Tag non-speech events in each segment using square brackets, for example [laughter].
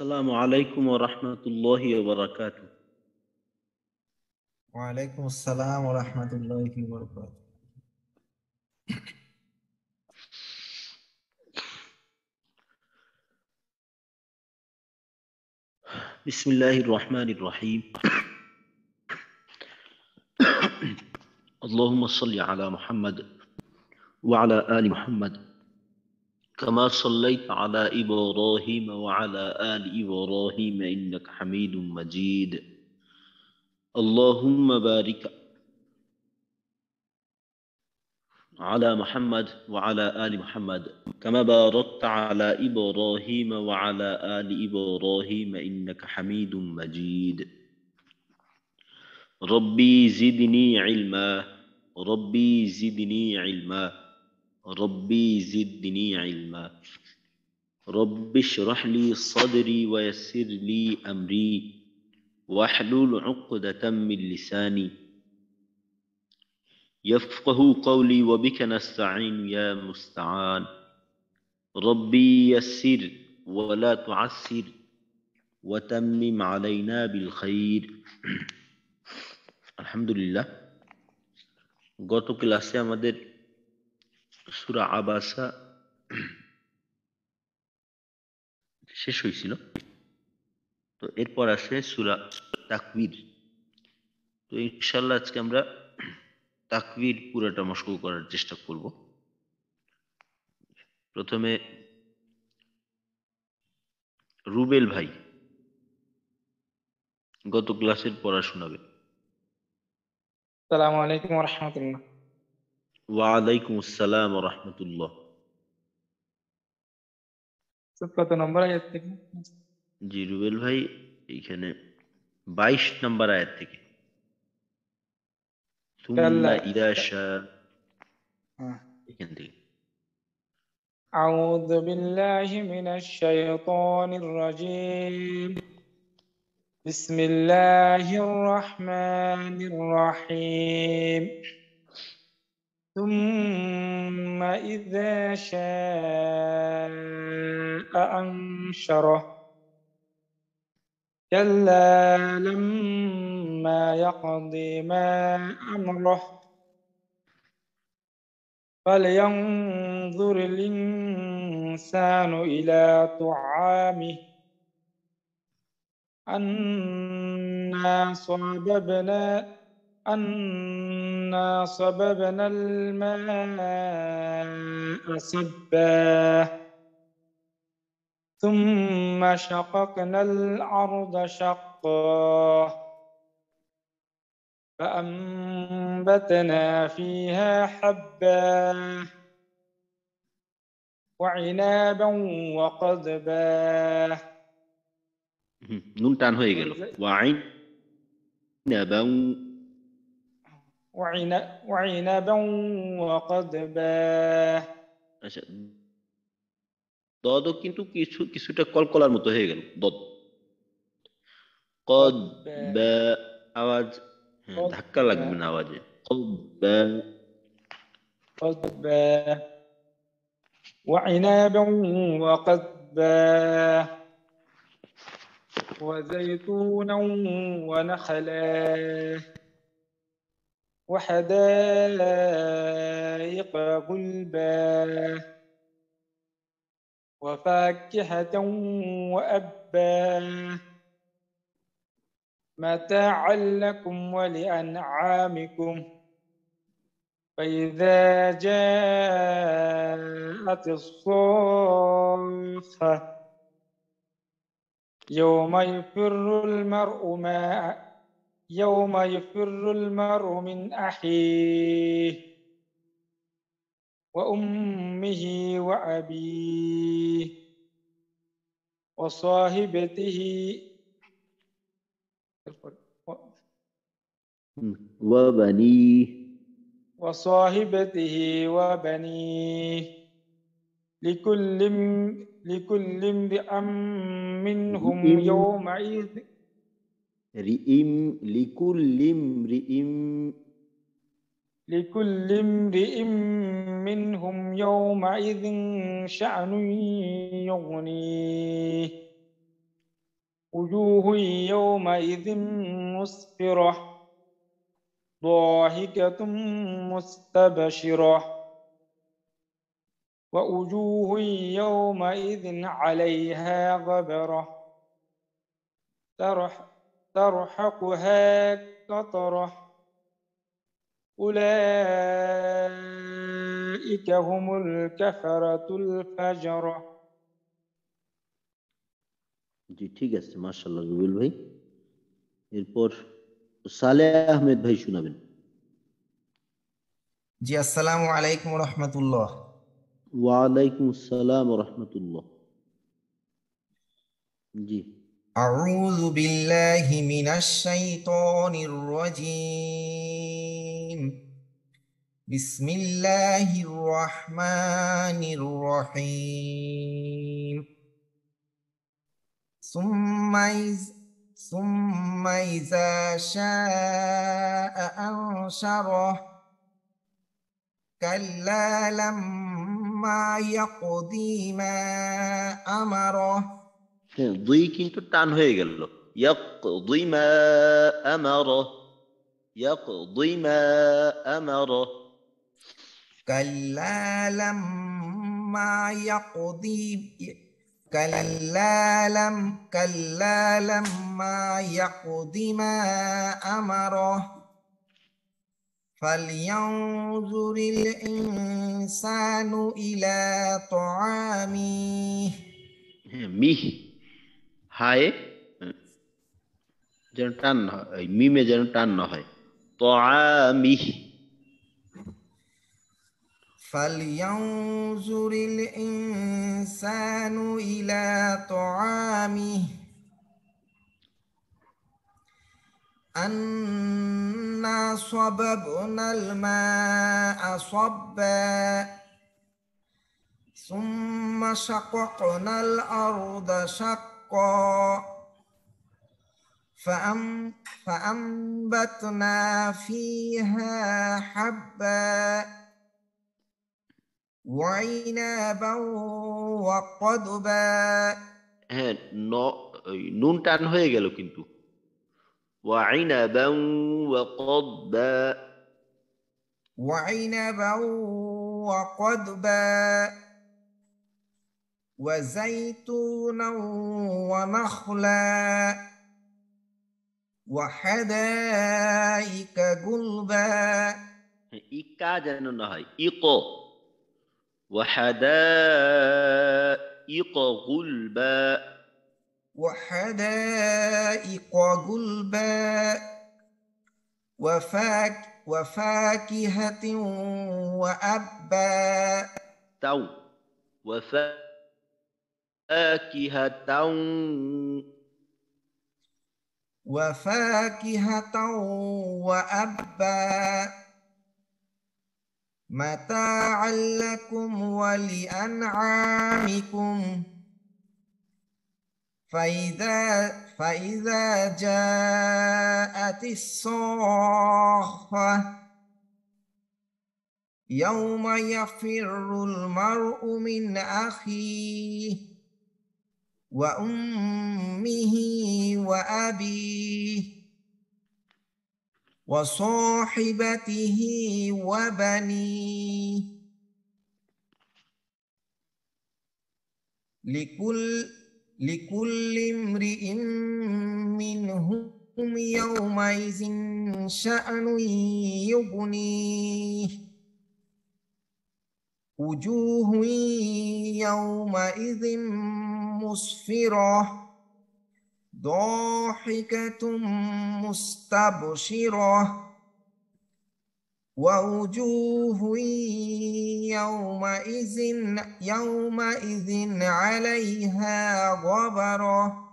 السلام عليكم ورحمة الله وبركاته. وعليكم السلام ورحمة الله وبركاته. بسم الله الرحمن الرحيم. اللهم صل على محمد وعلى آل محمد كما صليت على إبراهيم وعلى آل إبراهيم إنك حميد مجيد. اللهم بارك على محمد وعلى آل محمد كما باركت على إبراهيم وعلى آل إبراهيم إنك حميد مجيد. ربي زدني علما ربي زدني علما. ربي زدني علما رب اشرح لي صدري ويسر لي أمري واحلل عقدة من لساني يفقه قولي وبك نستعين يا مستعان ربي يسر ولا تعسر وتمم علينا بالخير আলহামদুলিল্লাহ গত ক্লাসে আমাদের সুরা আবাসা শেষ হয়েছিল। তো এরপর আসে সুরা তাকবির। তো ইনশাল্লাহ আজকে আমরা তাকবির পুরোটা মস্ক করার চেষ্টা করব। প্রথমে রুবেল ভাই গত ক্লাসের পড়া শোনাবে আসসালামু আলাইকুম রহমতুল্লাহ। ওয়ালাইকুম আসসালাম রহমতুল্লাহ কত নম্বর আয়াত থেকে জি রুবেল ভাই এইখানে বাইশ নম্বর আয়াত থেকে সুম্মা ইদা শাআ এখান থেকে أعوذ بالله من الشيطان الرجيم بسم الله الرحمن الرحيم ثم إذا شاء أنشره. كلا لما يقضي ما أمره. فلينظر الإنسان إلى طعامه. أنا صببنا أنا صببنا الماء صبا ثم شققنا الأرض شقا فأنبتنا فيها حبا وعنابا وقضبا হুম, নুন টান হয়ে গেল ওয়াইন নাবাউ وعن- وعنبا وقضبا আচ্ছা দদও কিন্তু কিছু কিছুটা কলকলার মতো হয়ে গেল দদ কদ বা আওয়াজ হ্যাঁ, কদ ধাক্কা লাগবে না আওয়াজে কদ বা قضبا وعنابا وقضبا وزيتونا ونخلا وحدائق غلبا وفاكهة وأبا متاعا لكم ولأنعامكم. فإذا جاءت الصاخة يوم يفر المرء ما يوم يفر المرء من أخيه وأمه وأبيه وصاحبته. وبنيه. وصاحبته وبنيه. لكل لكل امرئ منهم يومئذ امرئ لكل امرئ. لكل امرئ منهم يومئذ شأن يغنيه. وجوه يومئذ مسفرة ضاحكة مستبشرة. ووجوه يومئذ عليها غبرة ترح ترحقها قطرة أولئك هم الكفرة الفجرة জি ঠিক আছে মাশাল্লাহ রুবেল ভাই এরপর সালেহ আহমেদ ভাই শোনাবেন জি আসসালামু আলাইকুম রহমতুল্লাহ ওয়ালাইকুম আসসালাম রহমতুল্লাহ জি أعوذ بالله من الشيطان الرجيم. بسم الله الرحمن الرحيم. ثم إذ- ثم إذا شاء أنشره. كلا لما يقضي ما أمره. হ্যাঁ দুই কিন্তু টান হয়ে গেল يقضي ما أمره يقضي ما أمره كلا لما يقضي كلا لم كلا لما يقضي ما أمره فلينظر الإنسان إلى طعامه হ্যাঁ মিহ হায় হ্যাঁ, যেন টান না হয় এই মিমে যেন টান না হয় طعامه فلينظر الإنسان إلى طعامه أنا صببنا الماء صبا ثم شققنا الأرض شقا فأم فأنبتنا فيها حبا وعنبا وقضبا হ্যাঁ ন ওই নুন টান হয়ে গেল কিন্তু وعنبا وقضبا وعنبا وقضبا وزيتونا ونخلا وحدائق غلبا হ্যাঁ, ইকা যেন না হয় ইক وحدائق غلبا وحدائق غلبا وفاك وفاكهة وأبا تو وفاكهة وفاكهة وأبا متاعا لكم ولأنعامكم فإذا فإذا جاءت الصاخة يوم يفر المرء من أخيه وأمه وأبيه وصاحبته وبنيه لكل لكل امرئ منهم يومئذ شأن يغنيه. وجوه يومئذ مسفرة ضاحكة مستبشرة ووجوه يومئذ يومئذ عليها غبرة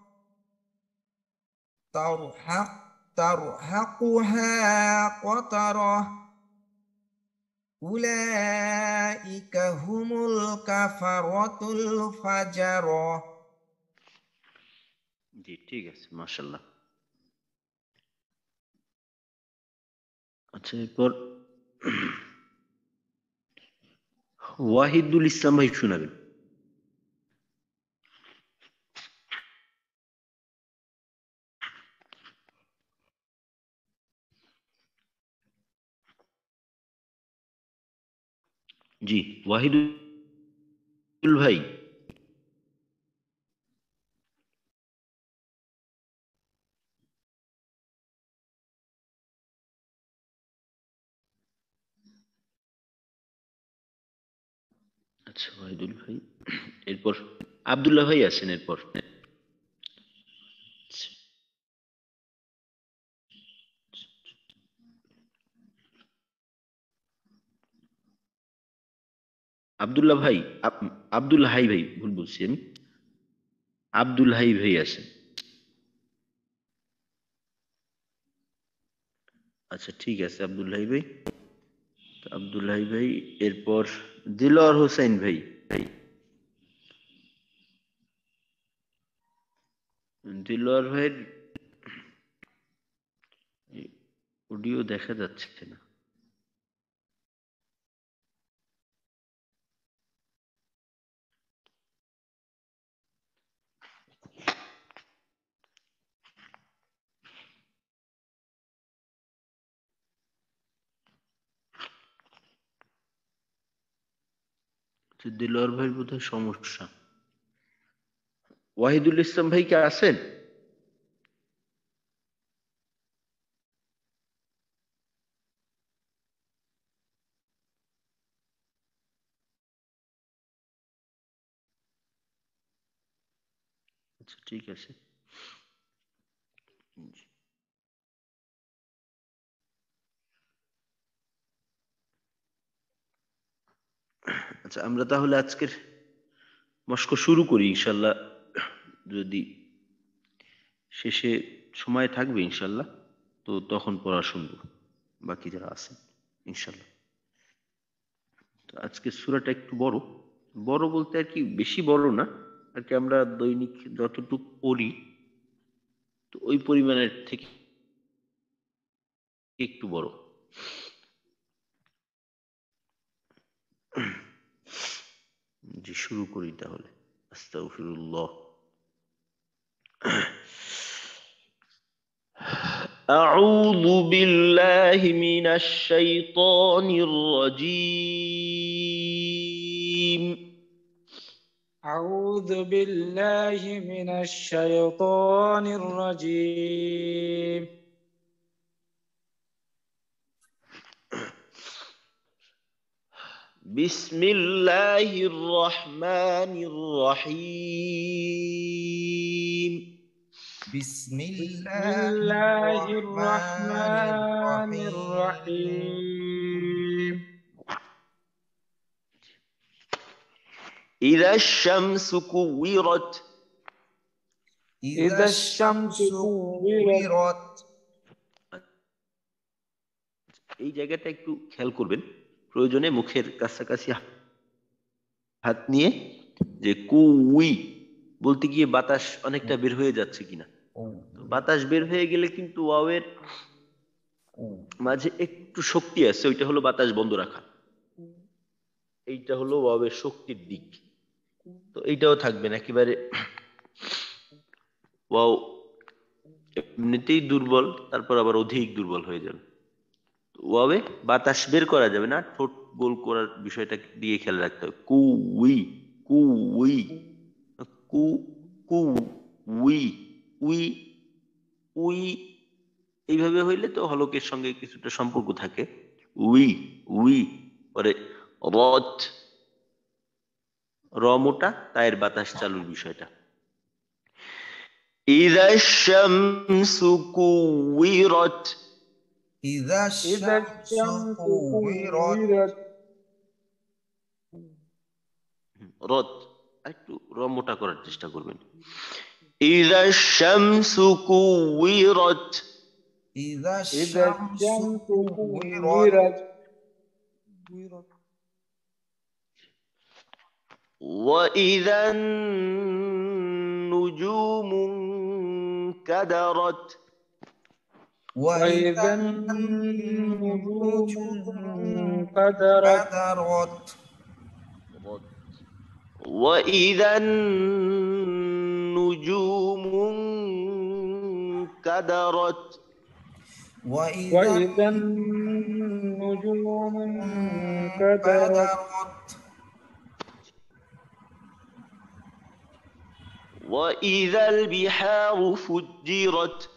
ترحق ترهقها قطرة أولئك هم الكفرة الفجرة জি ঠিক আছে মাশাল্লাহ আচ্ছা এরপর ওয়াহিদুল ইসলাম ভাই শুনাবেন। জি ওয়াহিদুল ভাই। আচ্ছা ওয়াহিদুল ভাই। এরপর আব্দুল্লাহ ভাই আছেন এরপর। আব্দুল্লাহ ভাই আব- আব্দুল হাই ভাই, ভুল বলছি আমি। আব্দুল হাই ভাই আছেন। আচ্ছা ঠিক আছে, আব্দুল হাই ভাই। তো আব্দুল হাই ভাই, এরপর দিলওয়ার হুসেন ভাই। ভাই দিলওয়ার ভাইয়ের অডিও দেখা যাচ্ছে না। তো ভাই ভাইয়ের বোধহয় সমস্যা। ওয়াহিদুল ইসলাম ভাই কে আছেন? আচ্ছা ঠিক আছে। আচ্ছা আমরা তাহলে আজকের মস্ক শুরু করি ইনশাল্লাহ। যদি শেষে সময় থাকবে ইনশাল্লাহ, তো তখন পড়া শুনব, বাকি যারা আছেন, ইনশাল্লাহ। তো আজকের সুরাটা একটু বড়। বড় বলতে আর কি বেশি বড় না, আর কি আমরা দৈনিক যতটুকু পড়ি, তো ওই পরিমাণের থেকে একটু বড়। জি শুরু করি তাহলে আস্তাগফিরুল্লাহ أعوذ بالله من الشيطان الرجيم أعوذ بالله من الشيطان الرجيم بسم الله الرحمن الرحيم بسم بسم الله الله الرحمن الرحمن الرحيم الرحيم إذا الشمس كورت إذا الشمس كورت এই জায়গাটা একটু খেয়াল করবেন প্রয়োজনে মুখের কাছাকাছি হাত নিয়ে যে কুই বলতে গিয়ে বাতাস অনেকটা বের হয়ে যাচ্ছে কিনা। বাতাস বের হয়ে গেলে কিন্তু ওয়াওয়ের মাঝে একটু শক্তি আছে, ওইটা হলো বাতাস বন্ধ রাখা। এইটা হলো ওয়াওয়ের শক্তির দিক। তো এইটাও থাকবেন একেবারে ওয়াও এমনিতেই দুর্বল, তারপর আবার অধিক দুর্বল হয়ে যাবে। ওয়াবে বা তাসবের করা যাবে না, ঠোঁট গোল করার বিষয়টা দিয়ে খেয়াল রাখতে হবে। কু উই কু উই কু কু উই উই উই এইভাবে হইলে তো হলকের সঙ্গে কিছুটা সম্পর্ক থাকে। উই উই, পরে রত র মোটা তায়ের বাতাস চালুর বিষয়টা। ইদাশ সুকুইরত إذا إذا الشمس الشمس كورت كورت রথ একটু র মোটা করার চেষ্টা করবেন إذا الشمس كورت إذا إذا الشمس الشمس كورت كورت وإذا النجوم انكدرت وإذا النجوم انقدرت وإذا النجوم انكدرت وإذا النجوم انكدرت وإذا البحار فجرت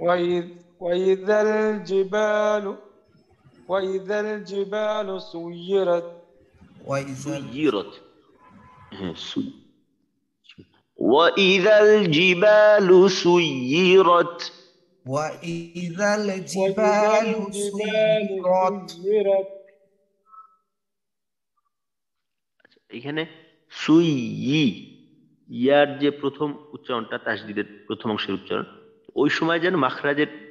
وإذ وإذا الجبال وإذا الجبال سيرت وإذا سيرت سي- وإذا الجبال سيرت وإذا وإذا الجبال الجبال سيرت سيرت এখানে সুই ইয়ার যে প্রথম উচ্চারণটা তাসদিদের প্রথম অংশের উচ্চারণ ওই সময় যেন মাখরাজের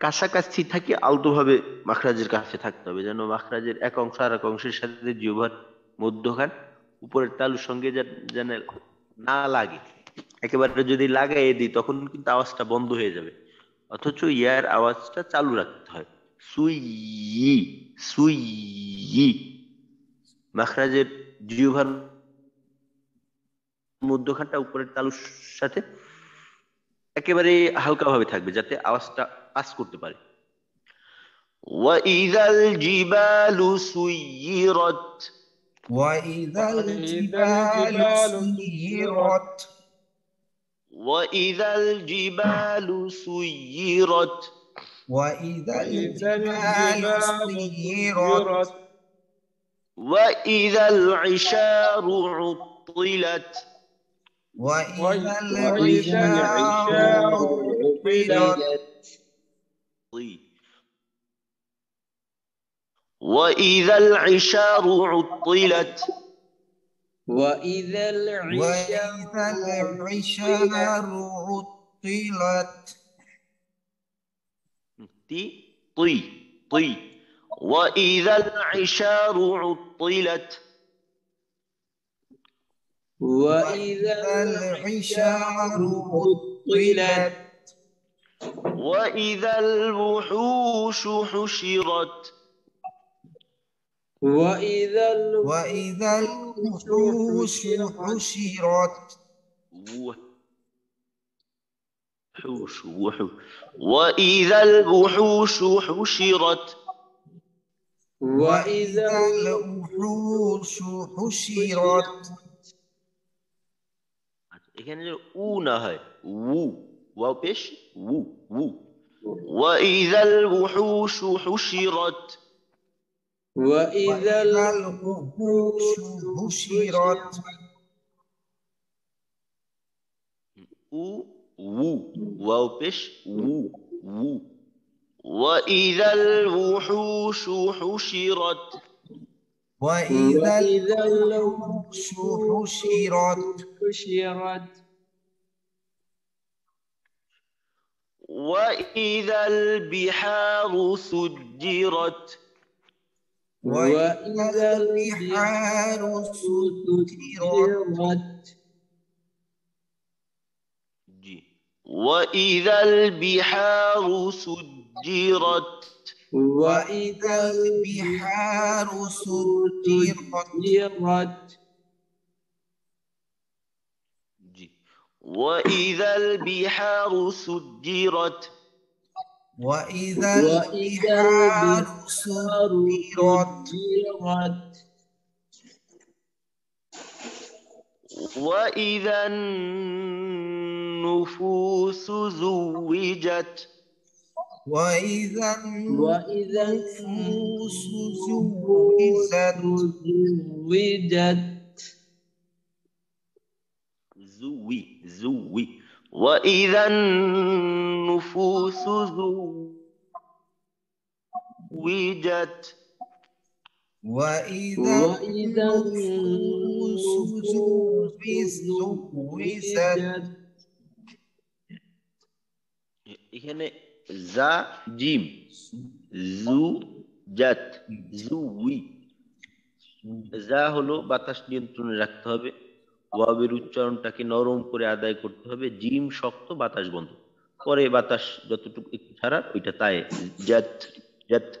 কাছাকাছি থাকি আলতোভাবে মাখরাজের কাছে থাকতে হবে। যেন মাখরাজের এক অংশ আর এক অংশের সাথে জিহ্বার মধ্যখান উপরের তালুর সঙ্গে যেন- না লাগে। একেবারে যদি লাগাই দিই, তখন কিন্তু আওয়াজটা বন্ধ হয়ে যাবে। অথচ ইয়ার আওয়াজটা চালু রাখতে হয়। সুই সুই মাখরাজের জিহ্বার মধ্যখানটা উপরের তালুর সাথে একেবারে হালকা ভাবে থাকবে যাতে আওয়াজটা পাস করতে পারে وَإِذَا الْجِبَالُ سُيِّرَتْ وإذا وإذا الجبال الجبال سيرت وَإِذَا الْجِبَالُ سُيِّرَتْ وإذا وإذا الجبال الجبال سيرت سيرت وَإِذَا الْعِشَارُ عُطِّلَتْ وإذا العشار عطلت وَإِذَا الْعِشَارُ عُطِّلَتْ وإذا العشار عطلت تي طي طي وإذا العشار عطلت وإذا العشار عطلت وإذا الوحوش حشرت وإذا وإذا الوحوش حشرت وحوش وحوش وإذا الوحوش حشرت وإذا الوحوش حشرت এখানে যে উ না হয় উ ওয়াও পেশ উ উ وإذا الوحوش حشرت وإذا الوحوش حشرت উ উ ওয়াও পেশ উ উ وإذا الوحوش حشرت وإذا الوحوش حشرت. حشرت. وإذا البحار سجرت. وإذا البحار سجرت. وإذا البحار سجرت. وإذا البحار سجرت. وإذا البحار سجرت وإذا البحار سجرت وإذا النفوس زوجت وإذا وإذا النفوس النفوس زوجت زوجت زوي زوي وإذا النفوس زوجت وإذا وإذا النفوس زوجت এখানে za jim জু জাত জুই যা হলো বাতাস নিয়ন্ত্রণে রাখতে হবে। ওয়াবের উচ্চারণটাকে নরম করে আদায় করতে হবে। জিম শক্ত, বাতাস বন্ধ। পরে বাতাস যতটুকু একটু ছাড়া ওইটা তাই জাত জাত।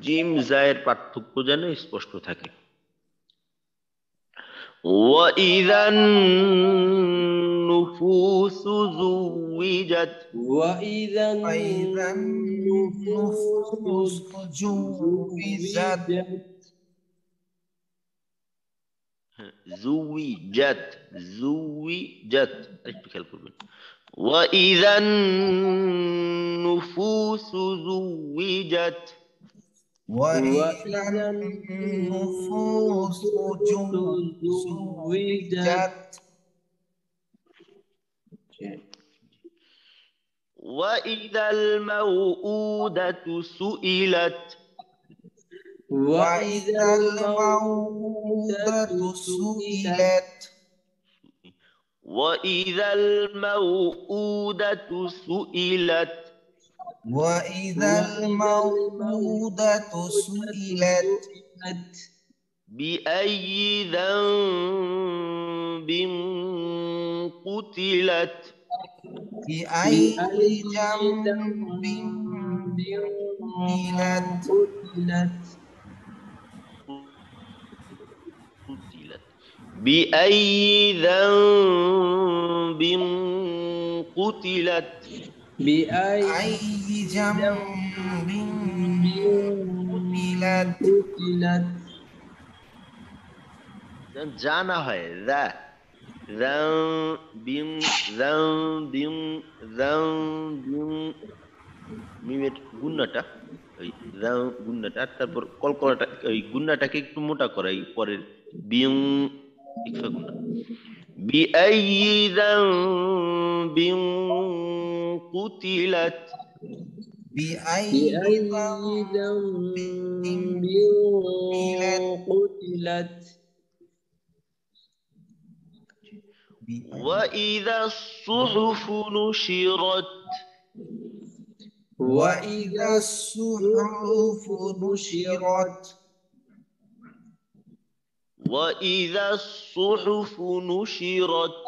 জিম জায়ের পার্থক্য যেন স্পষ্ট থাকে। ওয়া ইদান النفوس زوجت. وإذا النفوس زوجت. زوجت. زوجت. وإذا النفوس زوجت. وإذا النفوس زوجت. وإذا الموءودة سئلت وإذا الموءودة سئلت وإذا الموءودة سئلت وإذا الموءودة سئلت بأي ذنب قتلت بأي جنب قتلت قتلت بأي ذنب قتلت بأي أي جنب قتلت قتلت জানা হয় দা বিম বিম বিম মিমের গুন্নাটা ওই গুন্নাটা তারপর কলকলাটা ওই গুন্নাটাকে একটু মোটা করা এই পরের বিম ইকফা গুন্না بأي ذنب قتلت بأي بأي ذنب ذنب قتلت وإذا الصحف نشرت وإذا الصحف نشرت وإذا الصحف نشرت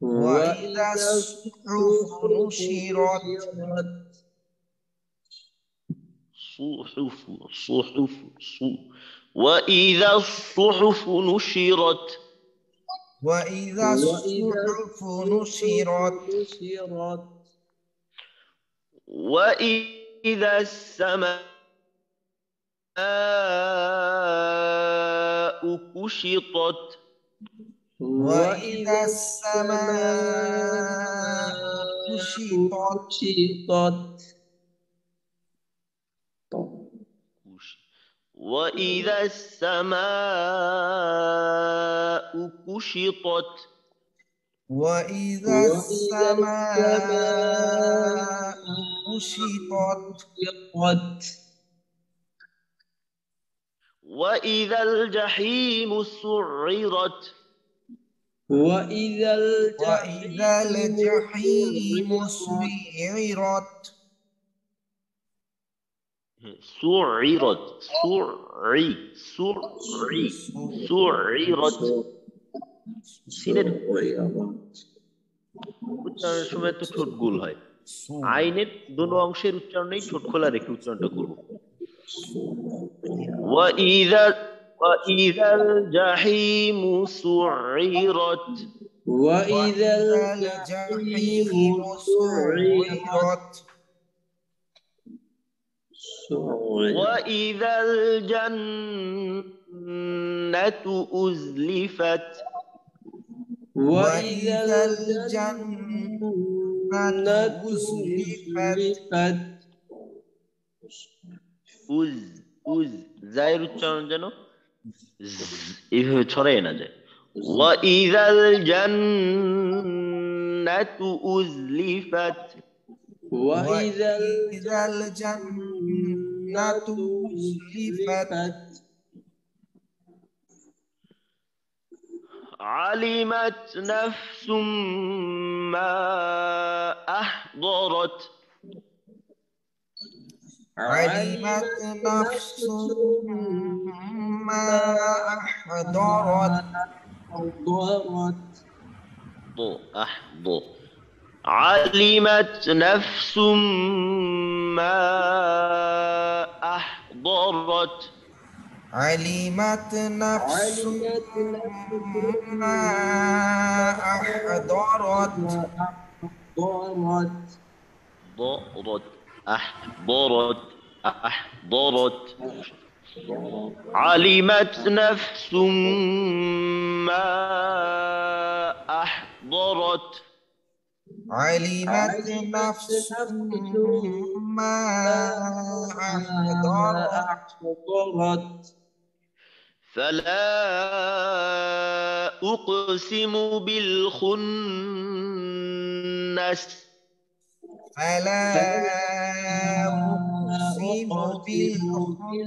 وإذا الصحف نشرت صحف صحف ص- وإذا الصحف نشرت وإذا الصحف نشرت وإذا السماء كشطت وإذا السماء كشطت كشطت وإذا السماء كشطت وإذا السماء كشطت وإذا الجحيم سعرت وإذا الجحيم سعرت سعرت سعي سعي سعرت সিনের উচ্চারণের সময় তো ঠোঁট গোল হয় আইনের দোনো অংশের উচ্চারণেই ঠোঁট খোলা রেখে উচ্চারণটা করব وإذا وإذا الجحيم سعرت وإذا الجحيم سعرت وإذا الجنة أزلفت وإذا الجنة أزلفت উজ উজ জায়ের উচ্চারণ যেন জ- এইভাবে ছড়ায় না যায় وإذا الجنة أزلفت وإذا وإذا الجنة أزلفت. علمت نفس ما أحضرت. علمت نفس ما أحضرت. أحضرت. ض أحض علمت نفس ما أحضرت. علمت نفس ما أحضرت. أحضرت. ضرت أحضرت. أحضرت. علمت نفس ما أحضرت. علمت نفس ما أحضرت. فلا أقسم بالخنس. فلا أقسم بالخنس.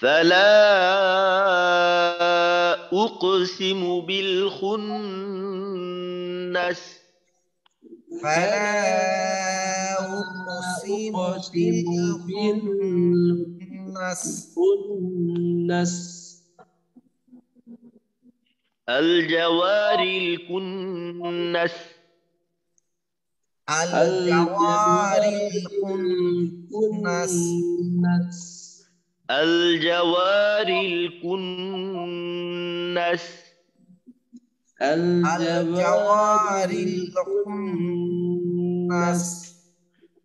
فلا أقسم بالخنس فلا أقسم بالخنس النس الجوار الكنس الجوار الكنس الجوار الكنس. الجوار الكنس.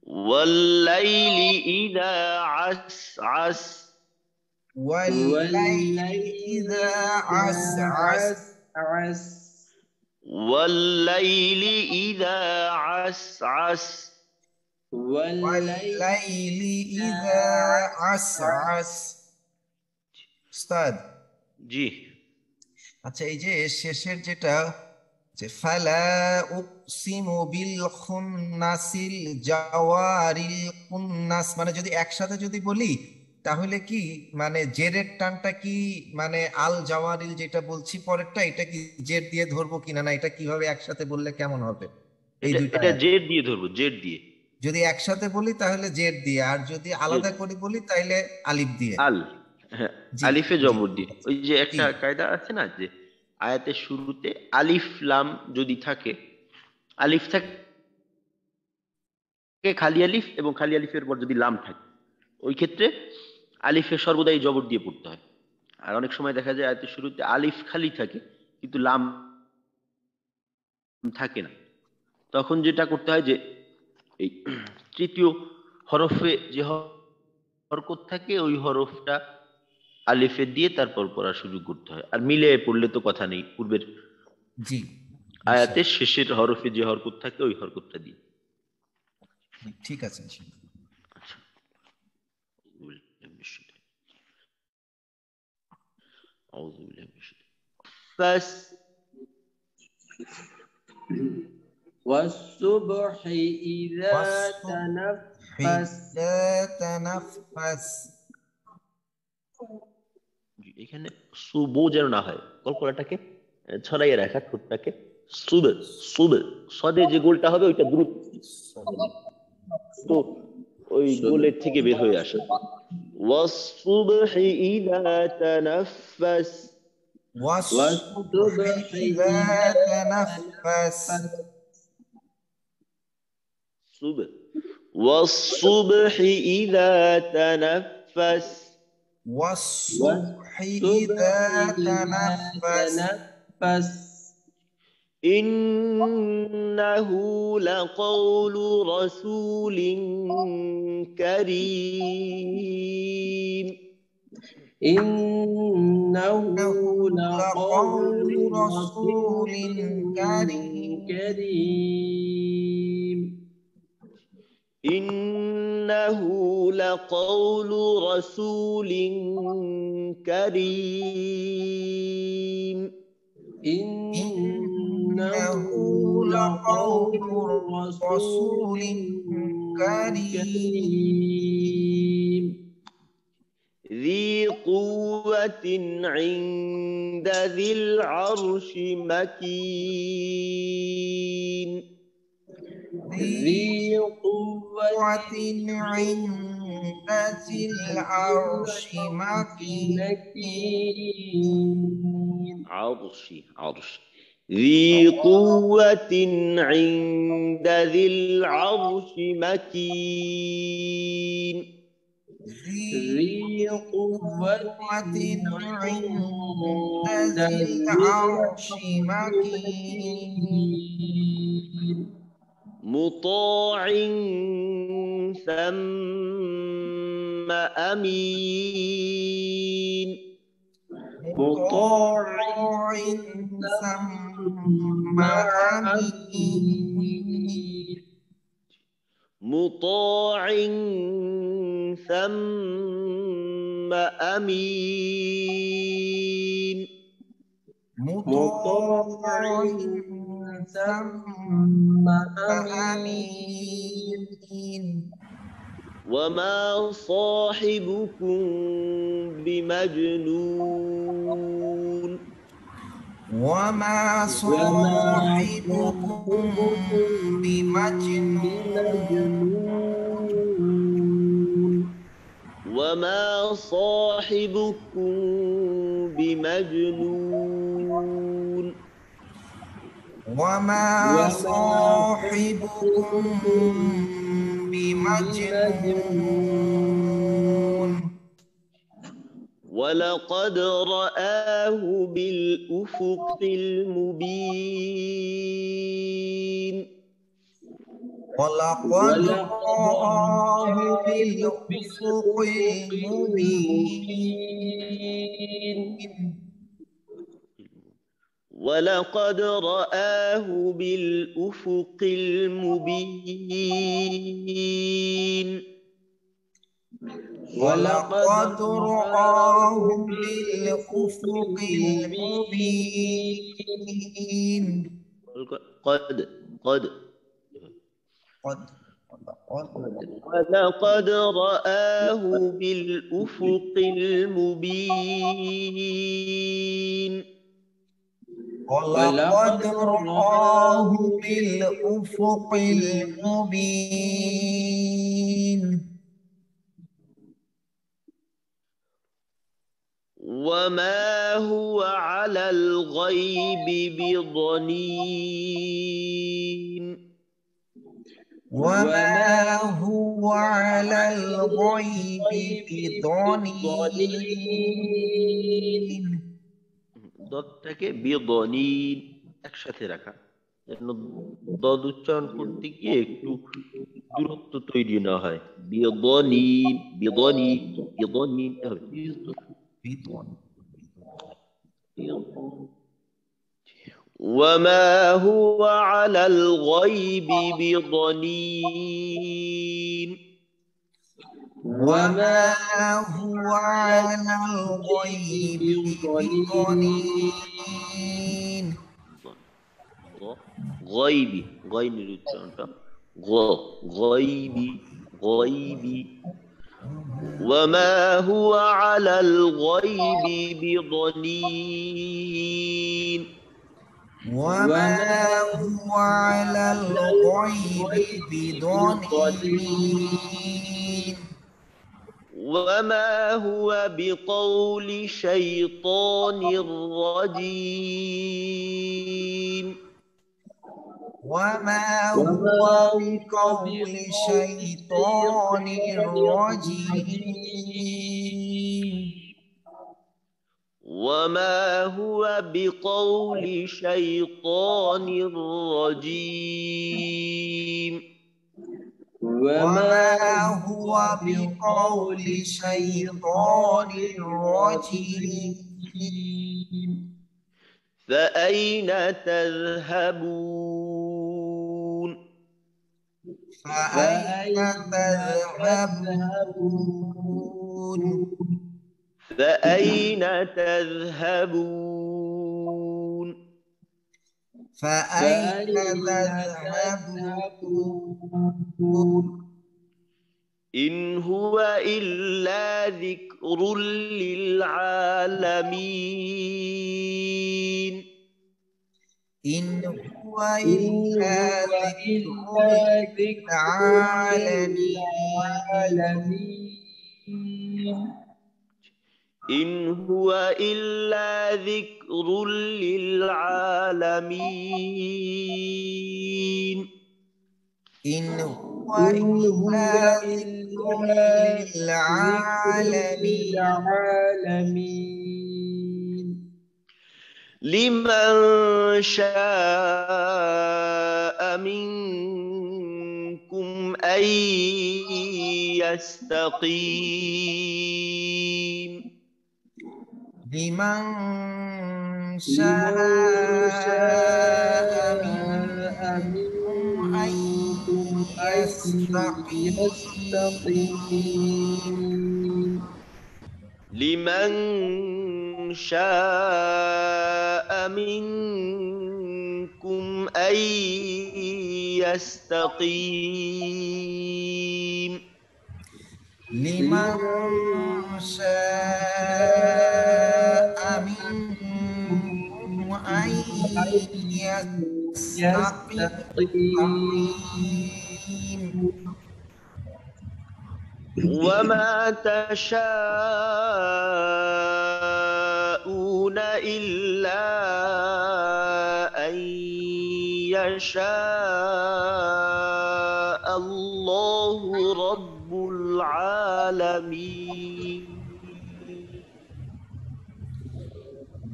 والليل إذا عسعس. والليل إذا عسعس. عس والليل إذا عسعس. والليل والليل إذا عسعس উস্তাদ জি আচ্ছা এই যে শেষের যেটা যে ফালা উকসিমু বিল খুন্নাসিল জাওয়ারিল খুন্নাস মানে যদি একসাথে যদি বলি তাহলে কি মানে জেরের টানটা কি মানে আল জাওয়ারিল যেটা বলছি পরেরটা এটা কি জের দিয়ে ধরবো কিনা না এটা কিভাবে একসাথে বললে কেমন হবে এই এটা দুইটা এটা আয়াত। জেড দিয়ে ধরবো জেড দিয়ে যদি একসাথে বলি তাহলে জের দিয়ে আর যদি আলাদা করে বলি তাহলে আলিফ দিয়ে। আল হ্যাঁ আলিফে জবর দিয়ে। ওই যে একটা কায়দা আছে না যে আয়াতের শুরুতে আলিফ লাম যদি থাকে আলিফ থাকে খালি আলিফ এবং খালি আলিফের পর যদি লাম থাকে ওই ক্ষেত্রে আলিফে সর্বদাই জবর দিয়ে পড়তে হয়। আর অনেক সময় দেখা যায় আয়াতের শুরুতে আলিফ খালি থাকে কিন্তু লাম থাকে না। তখন যেটা করতে হয় যে এই তৃতীয় হরফে যে হ- হরকত থাকে ওই হরফটা আলিফে দিয়ে তারপর পড়া শুরু করতে হয় আর মিলে পড়লে তো কথা নেই পূর্বের জি আয়াতের শেষের হরফে যে হরকত থাকে ওই হরকতটা দিয়ে ঠিক আছে আচ্ছা أعوذ بالله من الشيطان فاس والصبح إذا والصبح تنفس إذا تنفس এখানে সুবো যেন না হয় কল্পনাটাকে আহ, ছড়াইয়ে রাখা ঠোঁটটাকে সুবে সুবে সদে যে গোলটা হবে ওইটা দ্রুত তো ওই গোলের থেকে বের হয়ে আসা والصبح إذا تنفس والصبح إذا تنفس صبح والصبح إذا تنفس. والصبح إذا تنفس. إنه لقول رسول كريم. إنه لقول رسول كريم. إنه لقول رسول كريم. إنه لقول رسول كريم. ذي قوة عند ذي العرش مكين. ذي قوة عند ذي العرش مكين. عرش عرش. ذي قوة عند ذي العرش مكين. ذي قوة عند ذي العرش مكين. مطاع ثم أمين مطاع ثم أمين مطاع ثم أمين مطاع ثم أمين وما صاحبكم بمجنون وما صاحبكم بمجنون وما صاحبكم بمجنون. وما صاحبكم بمجنون. ولقد رآه بالأفق المبين. ولقد رآه بالأفق المبين. ولقد رآه بالأفق المبين. ولقد رآه بالأفق المبين قد قد. قد ولقد رآه بالأفق المبين. ولقد رآه بالأفق المبين. وما هو على الغيب بضنين. وما هو على الغيب بضنين দদটাকে বেদনীন একসাথে রাখা যেন দদ উচ্চারণ করতে গিয়ে একটু দূরত্ব তৈরি না হয় বেদনীন বেদনীন বেদনীন হবে وما هو على الغيب بضنين. وما هو على الغيب بضنين. غيبي غين الوتشانتا غ غيبي غيبي وما هو على الغيب بضنين. وما هو على الغيب بضنين وما هو بقول شيطان رجيم وما هو بقول شيطان رجيم وما هو بقول شيطان رجيم وما هو بقول شيطان رجيم فأين تذهبون فأين تذهبون فأين تذهبون؟ فأين تذهبون؟ إن هو إلا ذكر للعالمين. إن هو إلا ذكر للعالمين. إن هو إلا ذكر للعالمين. إن هو إلا ذكر للعالمين. لمن شاء منكم أن يستقيم. لمن شاء منكم أن يستقيم لمن شاء منكم أن يستقيم. لمن شاء وما تشاءون إلا أن يشاء الله رب العالمين.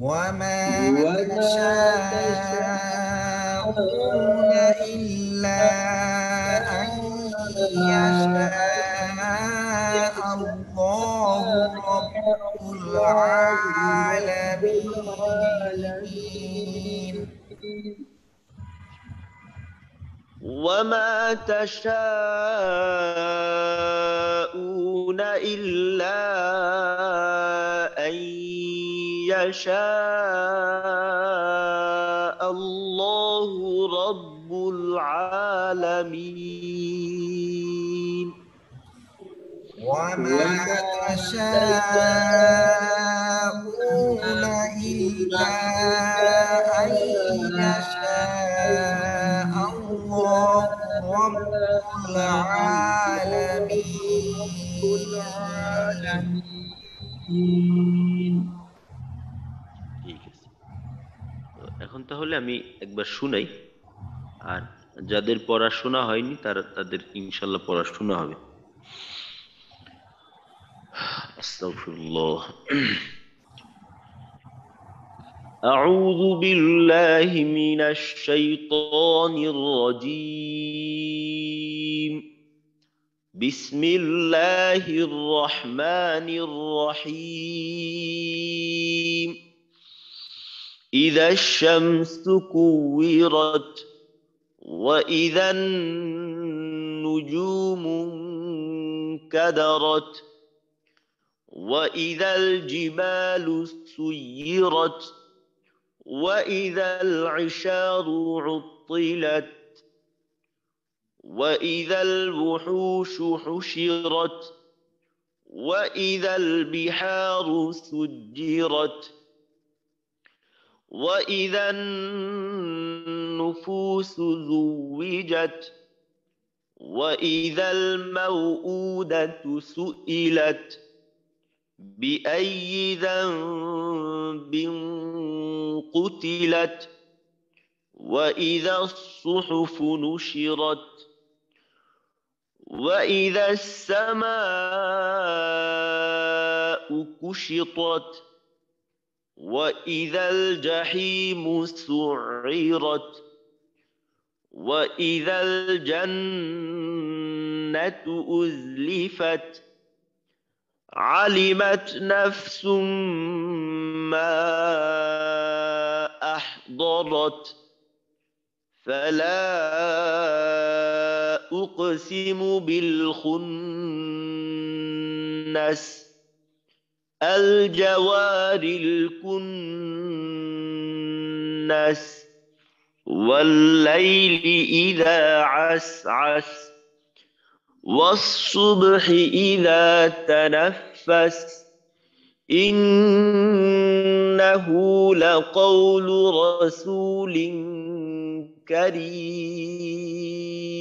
وما تشاءون إلا أن يشاء الله رب العالمين. وما تشاءون إلا أن يشاء الله رب العالمين. وما تشاءون إلا أن يشاء الله رب العالمين. তাহলে আমি একবার শুনাই আর যাদের পড়াশোনা হয়নি তারা তাদের ইনশাল্লাহ পড়াশোনা হবে আস্তাগফিরুল্লাহ أعوذ بالله من الشيطان الرجيم بسم الله الرحمن الرحيم إذا الشمس كورت وإذا النجوم انكدرت وإذا الجبال سيرت وإذا العشار عطلت وإذا الوحوش حشرت وإذا البحار سجرت وإذا النفوس زوجت وإذا الموءودة سئلت بأي ذنب قتلت وإذا الصحف نشرت وإذا السماء كشطت وإذا الجحيم سعرت وإذا الجنة أزلفت علمت نفس ما أحضرت فلا أقسم بالخنس الجوار الكنس والليل إذا عسعس والصبح إذا تنفس إنه لقول رسول كريم.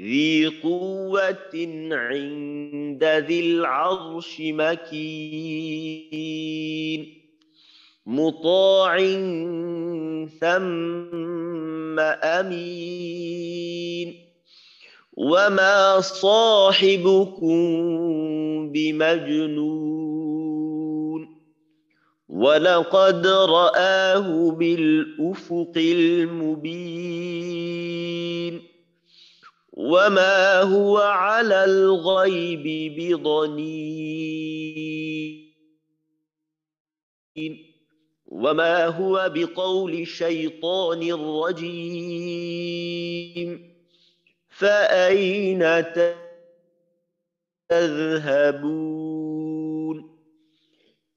ذي قوة عند ذي العرش مكين. مطاع ثم أمين. وما صاحبكم بمجنون. ولقد رآه بالأفق المبين. وما هو على الغيب بضنين وما هو بقول شيطان رجيم فأين تذهبون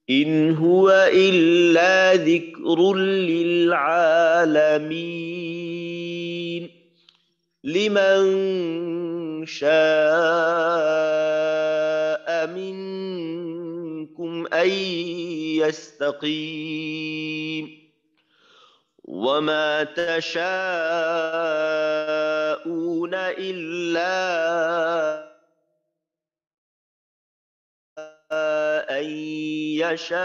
إن هو إلا ذكر للعالمين لمن شاء منكم أن يستقيم وما تشاءون إلا أن يشاء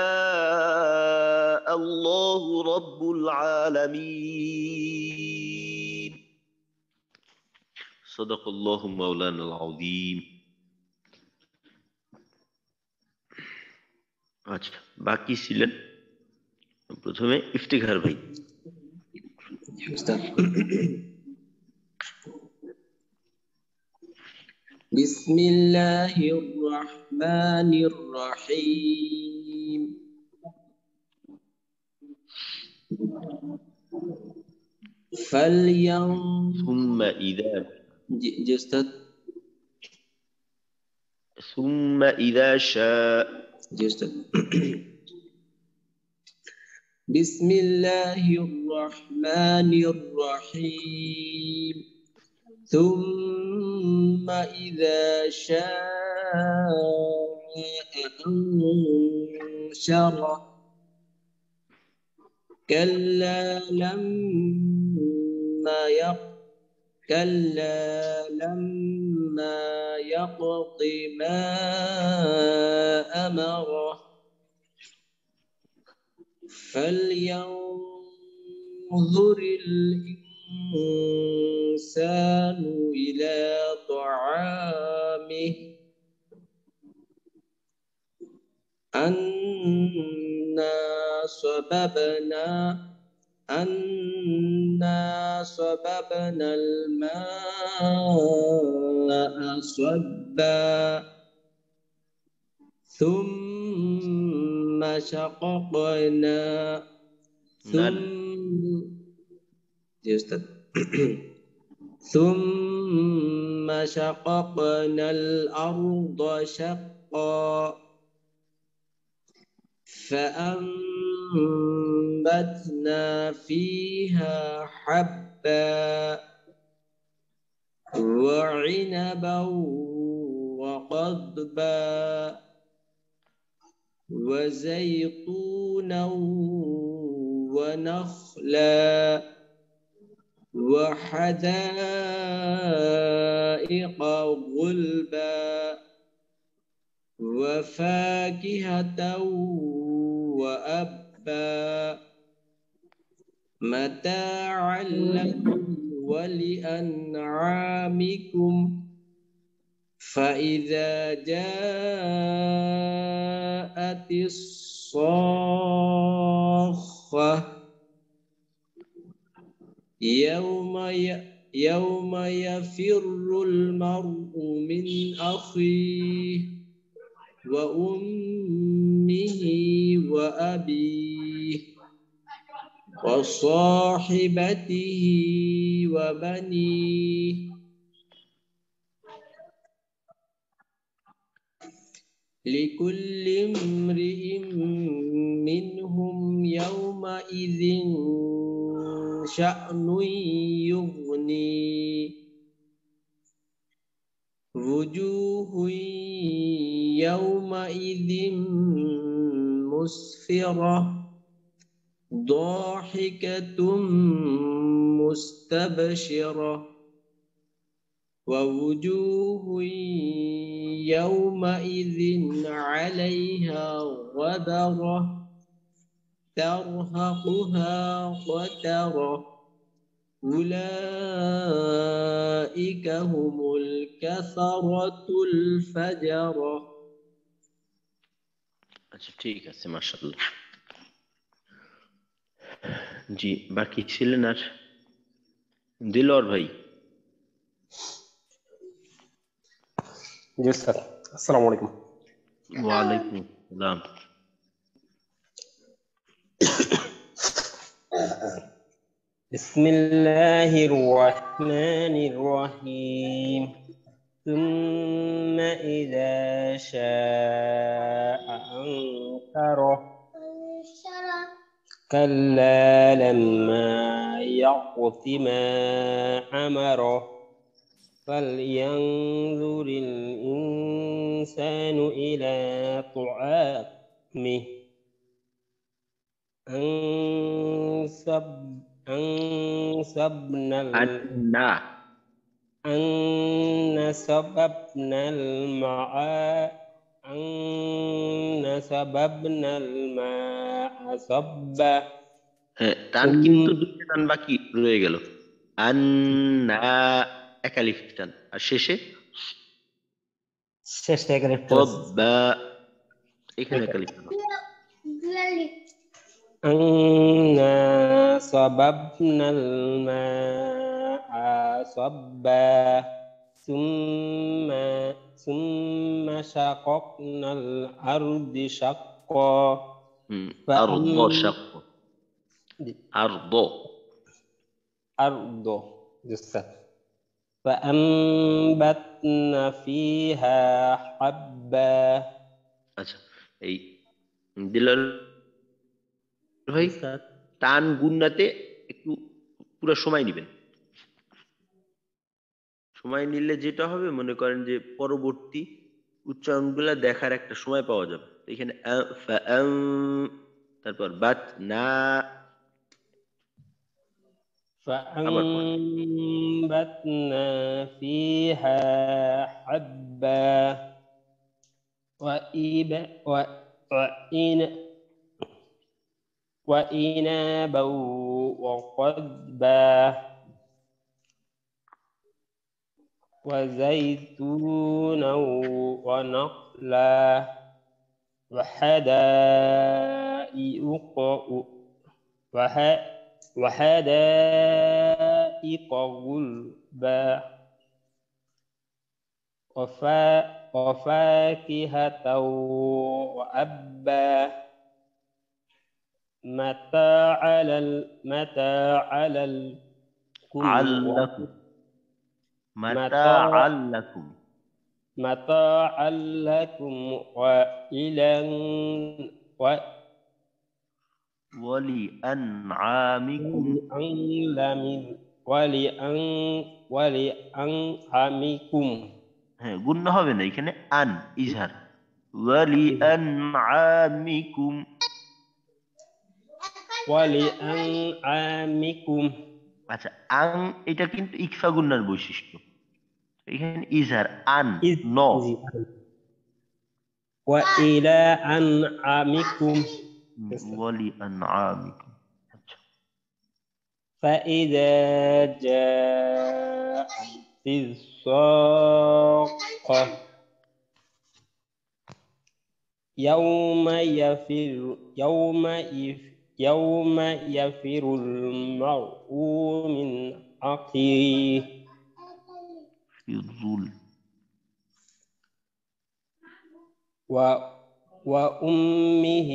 الله رب العالمين. صدق الله مولانا العظيم আচ্ছা বাকি ছিলেন প্রথমে ইফতিখার ভাই بسم الله الرحمن الرحيم فلينظر ثم إذا ج- جستد ثم إذا شاء. جستد بسم الله الرحمن الرحيم. ثم إذا شاء أنشره كلا لما يق كلا لما يقض ما أمره فلينظر الإنسان إلى طعامه. أنا صببنا أنا صببنا الماء صبا. ثم شققنا. ثم يا أستاذ. ثم شققنا الأرض شقا. فأنبتنا فيها حبا وعنبا وقضبا وزيتونا ونخلا وحدائق غلبا وفاكهة وأبا متاعا لكم ولأنعامكم فإذا جاءت الصاخة يوم. يوم يفر المرء من أخيه وأمه وأبيه وصاحبته وبنيه. لكل امرئ منهم يومئذ شأن يغني. وجوه يومئذ مسفرة ضاحكة مستبشرة. ووجوه يومئذ عليها غبرة ترهقها قترة. أولئك هم الكفرة الفجرة আচ্ছা ঠিক আছে মাশাল্লাহ জি বাকি ছিলেন আর দিলর ভাই জি স্যার আসসালামু আলাইকুম ওয়ালাইকুম আসসালাম [coughs] بسم الله الرحمن الرحيم. ثم إذا شاء أنكره. كلا لما يقض ما أمره. فلينظر الإنسان إلى طعامه. أنسب أنسبنا ال- আন্না أن سببنا الماء أن سببنا الماء صبا হ্যাঁ টান কিন্তু দুটো টান বাকি রয়ে গেল আন্না একালিফ টান আর শেষে শেষে এখানে বা এখানে একালিফ টান أنا صببنا الماء صبا ثم ثم شققنا الأرض شقا أرض شق. أرض. أرض. جسد فأنبتنا فيها حبا. أجل. أي دلال ভাই টান গুন্নাতে একটু পুরো সময় নেবেন সময় নিলে যেটা হবে মনে করেন যে পরবর্তী উচ্চারণগুলা দেখার একটা সময় পাওয়া যাবে তো এখানে আ, ফা, আম, তারপর বাত না فأنبتنا فيها حبا وإب و- وإن وإنابا وقضبا وزيتونا ونخلا وحدائق وح- وحدائق غلبا وفا وفاكهة وأبا متاع ال- متاع لكم علكم متاعا متاع- لكم متاعا لكم وإلى و- ولأنعامكم ولأنعم ولأن ولأنعمكم হ্যাঁ গুণ্য হবে না এখানে আন ইজহার ولأنعامكم ولأنعمكم আচ্ছা আং এটা কিন্তু ইকফা গুন্নার বৈশিষ্ট্য এখানে ইজহার আন إذ ন وإلى أنعمكم ولأنعامكم আচ্ছা فإذا جاءت الصاخة يوم يفر يوم يف يوم يفر المرء من أخيه في الظل. و وأمه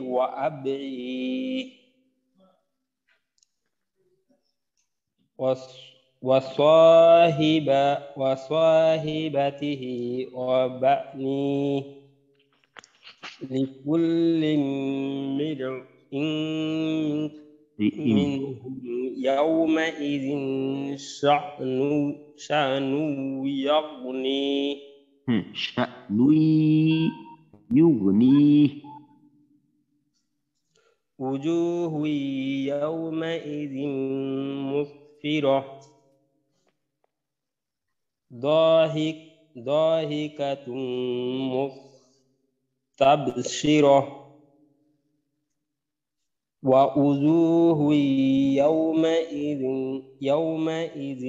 وأبيه. وص- وصاحب وصاحبته وبنيه. لكل امرئ منهم يومئذ شأن شأن يغني. شأن يغني. وجوه يومئذ مسفرة ضاهكة ضاحكة مستبشرة ووجوه يومئذ يومئذ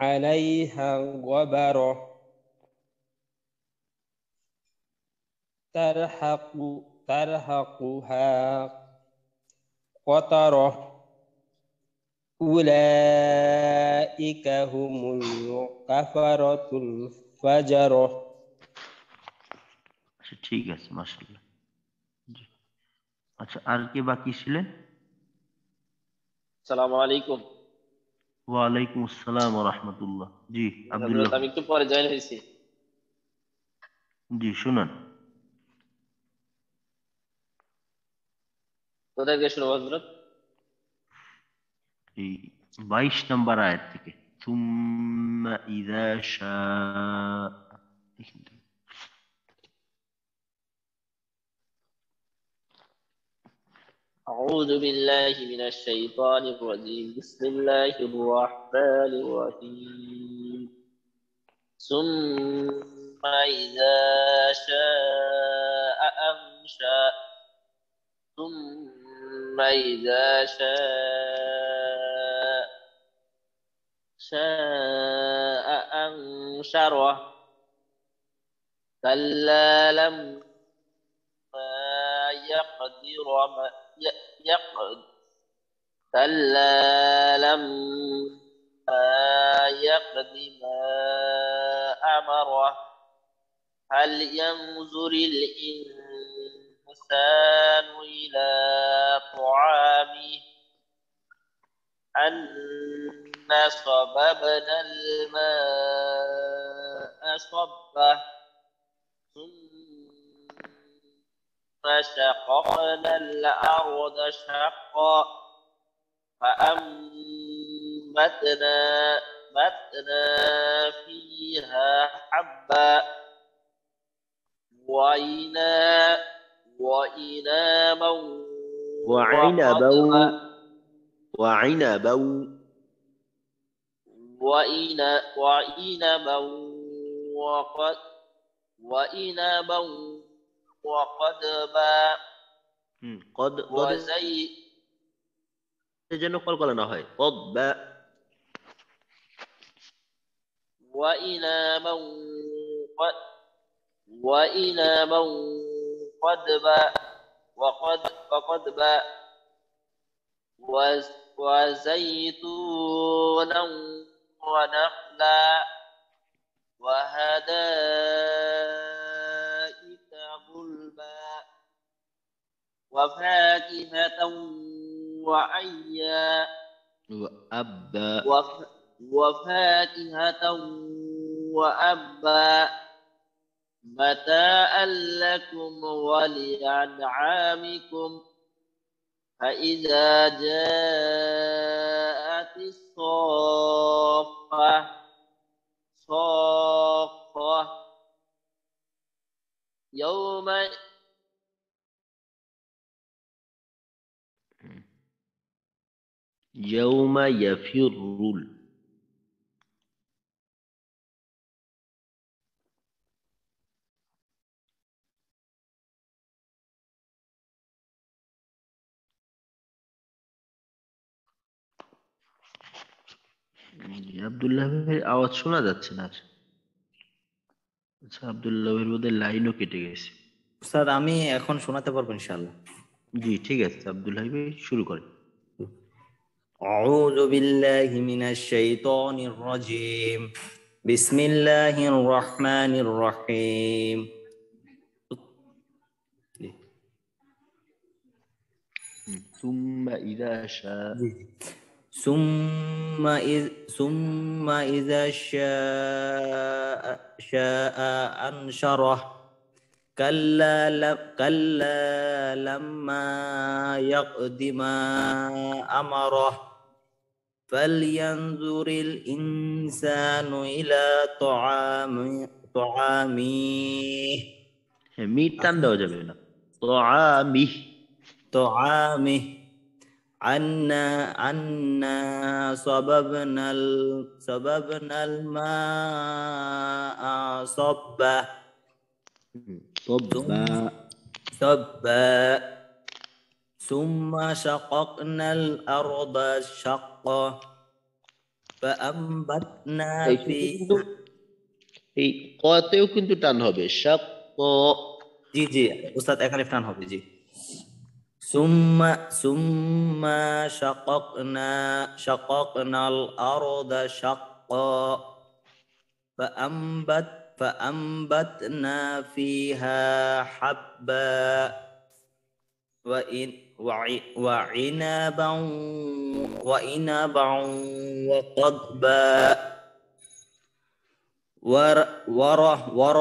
عليها غبرة ترحق ترهقها قطرة أولئك هم الكفرة الفجرة আচ্ছা ঠিক আছে মাশাল্লাহ জি আচ্ছা আর কে বাকি ছিলেন? সালাম আলাইকুম। ওয়ালাইকুম আসসালাম ওয়া রাহমাতুল্লাহ। জি আব্দুল্লাহ। আমি একটু পরে জয়েন হয়েছি। জি শুনান। কোথায় দিয়ে শুরু হজরত? এই বাইশ নম্বর আয়াত থেকে। সুম্মা ইযা শাআ। أعوذ بالله من الشيطان الرجيم. بسم الله الرحمن الرحيم. ثم إذا شاء أنشأ ثم إذا شاء شاء أنشره. كلا لما يقدر ي- يقد كلا لما يقد ما أمره هل ينظر الإنسان إلى طعامه؟ أنا صببنا الماء صبه. ثم شققنا الأرض شقا فأنبتنا بتنا فيها حبا وعنا وإنابا وعنبا وعنبا وإن وإنبا وقد وإنبا وقدبا হুম, কদ কদ وزي যেন কলকলা না হয় কদ বা وإنابا قد وإنابا قدبا وقد وقدبا وز- وزيتونا ونخلا وحدائق وفاكهة وعيا وأبا. وف... وفاكهة وأبا. متاء لكم ولأنعامكم. فإذا جاءت الصافة صافة يوم يوم يفر ال- জি, আব্দুল্লাহ ভাইয়ের আওয়াজ শোনা যাচ্ছে না আর। আচ্ছা আব্দুল্লাহ ভাইয়ের বোধহয় লাইনও কেটে গেছে স্যার আমি এখন শোনাতে পারবো ইনশাআল্লাহ জি ঠিক আছে আব্দুল্লাহ ভাই শুরু করেন أعوذ بالله من الشيطان الرجيم. بسم الله الرحمن الرحيم. ثم إذا شاء. ثم إذ ثم إذا شاء شاء أنشره. كلا ل- كلا لما يقد ما أمره فلينظر الإنسان إلى طعام طعامه হ্যাঁ মিট টান দেওয়া যাবে না طعامه طعامه عنا عنا صببنا ال... صببنا الماء صبا হুম, صبا صبا ثم شققنا الأرض شقا فأنبتنا এই শুধু فيها কিন্তু এই কতেও কিন্তু টান হবে শাক জি জি উস্তাদ এখানে টান হবে জি ثم ثم شققنا شققنا الأرض شقا فأنبت فأنبتنا فيها حبا وإن وعنبا وعنبا وقضبا. ور ور ور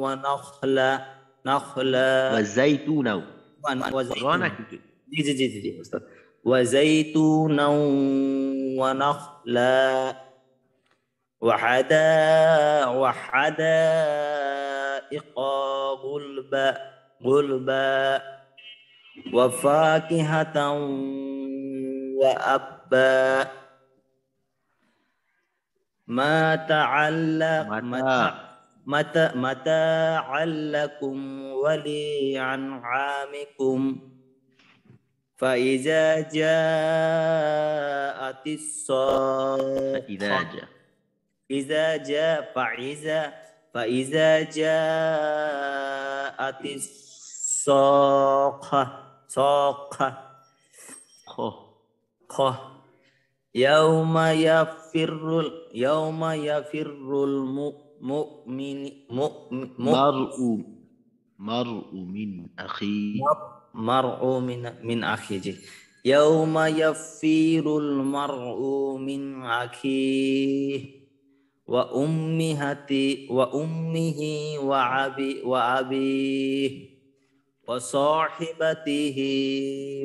ونخلا نخلا. وزيتونا. وزيتونا. وزيتونا ونخلا. وحدا وحدائق غلبا غلبا وفاكهة وأبا. ما تعلق متاع. متى متاعا لكم ولأنعامكم. فإذا جاءت الصاخة إذا جاء. إذا جاء فإذا فإذا جاءت الصاخة صاخة. خو خ يوم يفر يوم يفر المؤمن مؤمن مرء مرء من أخي. مرء من من أخيه يوم يفير المرء من أخيه. وأمه وأمه وأبي وأبيه وصاحبته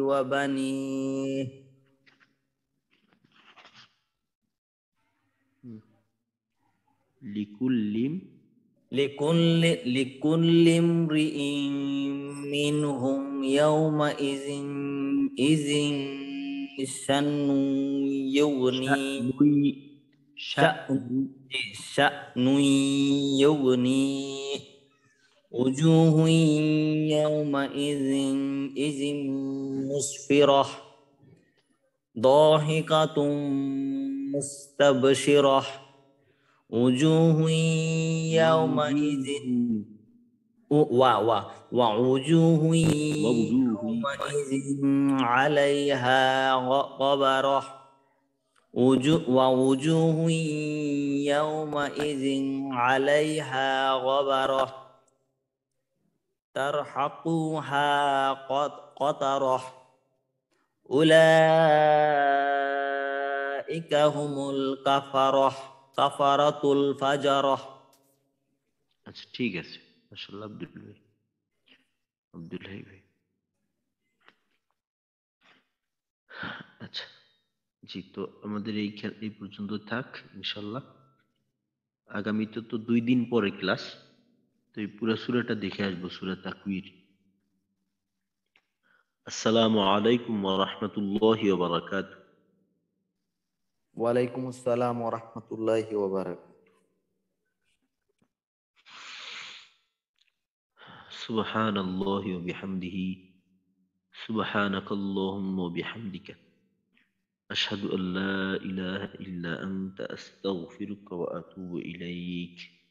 وبنيه لكل لكل لكل امرئ منهم يومئذ إذ شأن يغني شأن شأن يغني. وجوه يومئذ إذ مسفرة. ضاحكة مستبشرة. وجوه يومئذ و و ووجوه يومئذ عليها غبرة. وجو- ووجوه يومئذ عليها غبرة ترحقها قط- قطرة أولئك هم الكفرة كفرة الفجرة আচ্ছা ঠিক আছে মাশাআল্লাহ আব্দুল ভাই আব্দুল হাই ভাই আচ্ছা জি তো আমাদের এই এই পর্যন্ত থাক ইনশাল্লাহ। আগামীতে তো দুই দিন পরে ক্লাস তো এই পুরো সুরাটা দেখে আসব সুরা তাকবীর। আসসালামু আলাইকুম ওয়া রাহমাতুল্লাহি ওয়া বারাকাতু ওয়া আসসালাম ওয়া রাহমাতুল্লাহি ওয়া বারাকাতু সুবহানাল্লাহি ওয়া বিহামদিহি সুবহানাকাল্লাহুম্মা ওয়া বিহামদিকা। أشهد أن لا إله إلا أنت أستغفرك وأتوب إليك.